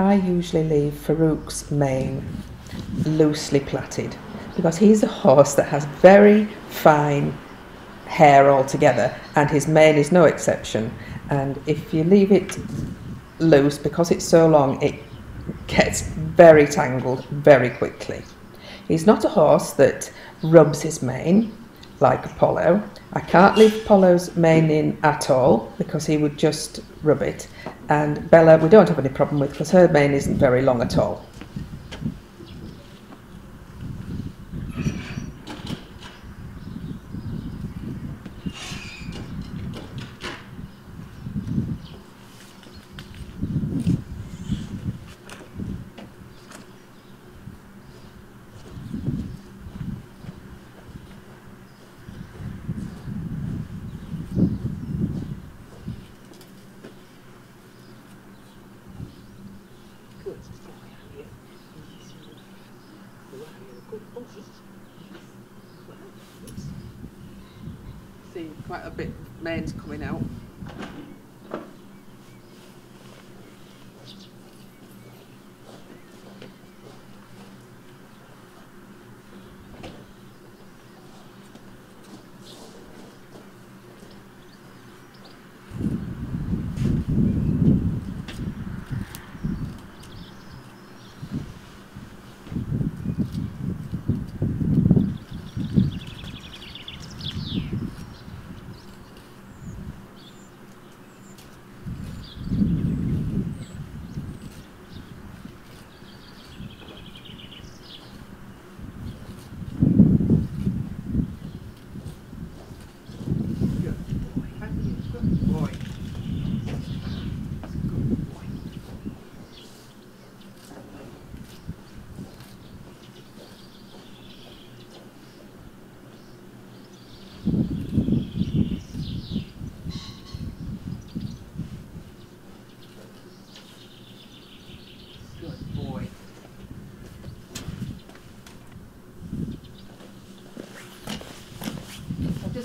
I usually leave Farouk's mane loosely plaited because he's a horse that has very fine hair altogether and his mane is no exception and if you leave it loose because it's so long it gets very tangled very quickly. He's not a horse that rubs his mane like Apollo. I can't leave Apollo's mane in at all because he would just rub it. And Bella, we don't have any problem with because her mane isn't very long at all. See quite a bit of mane's coming out.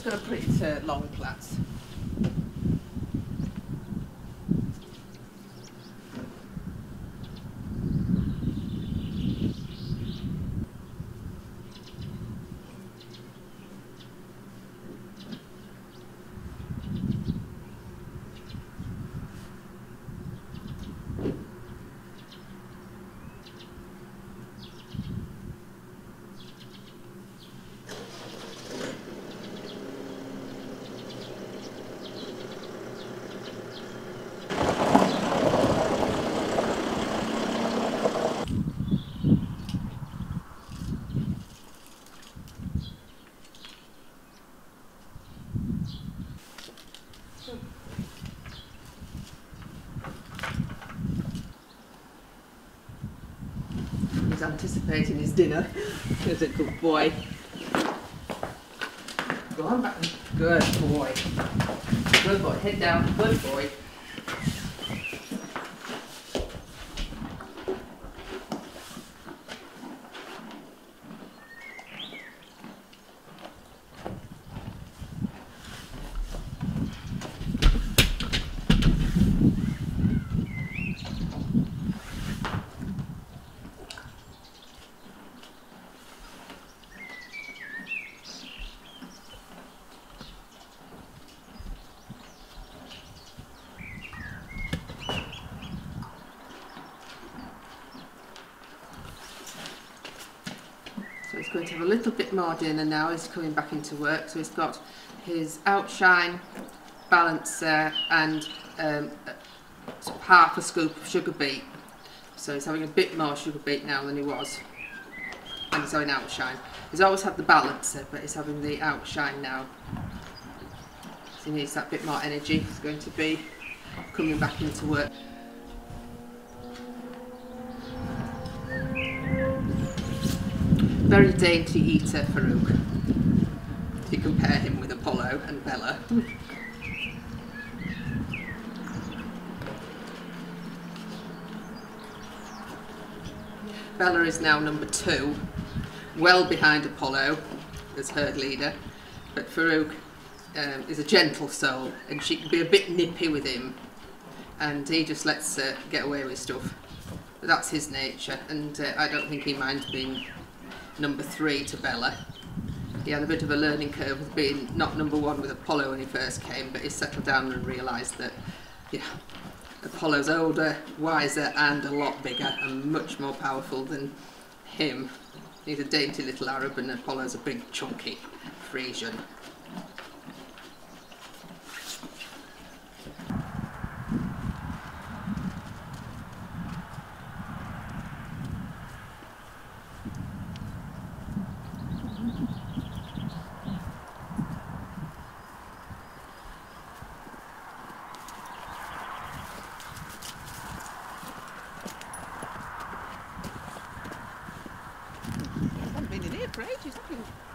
Just going to put it to long plaits. He's anticipating his dinner. He's a good boy. Go on back. Good boy. Good boy. Head down. Good boy. Going to have a little bit more dinner now. He's coming back into work. So he's got his outshine balancer and um, half a scoop of sugar beet. So he's having a bit more sugar beet now than he was. And he's having outshine. He's always had the balancer, but he's having the outshine now. So he needs that bit more energy. He's going to be coming back into work. Very dainty eater, Farouk. If you compare him with Apollo and Bella. Bella is now number two, well behind Apollo as herd leader, but Farouk um, is a gentle soul and she can be a bit nippy with him and he just lets her get away with stuff. that's his nature, and uh, I don't think he minds being number three to Bella. He had a bit of a learning curve with being not number one with Apollo when he first came, but he settled down and realised that, yeah, Apollo's older, wiser, and a lot bigger and much more powerful than him. He's a dainty little Arab, and Apollo's a big, chunky Friesian. Have you? Good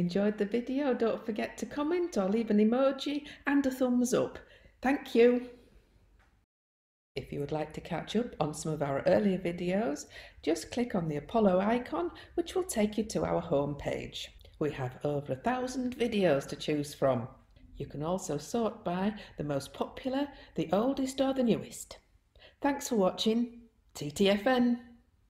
enjoyed the video, don't forget to comment or leave an emoji and a thumbs up. Thank you. If you would like to catch up on some of our earlier videos, just click on the Apollo icon, which will take you to our home page. We have over a thousand videos to choose from. You can also sort by the most popular, the oldest or the newest. Thanks for watching. TTFN.